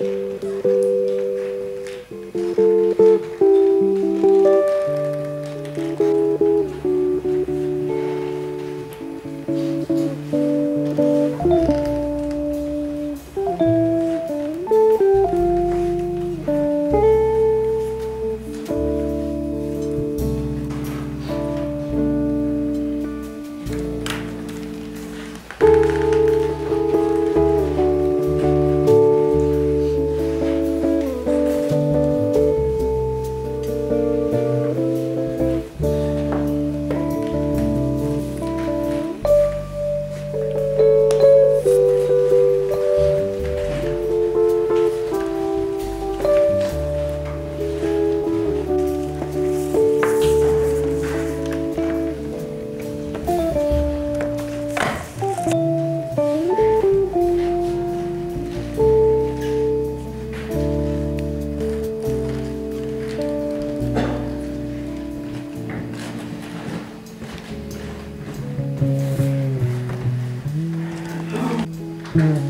Música Mm-hmm.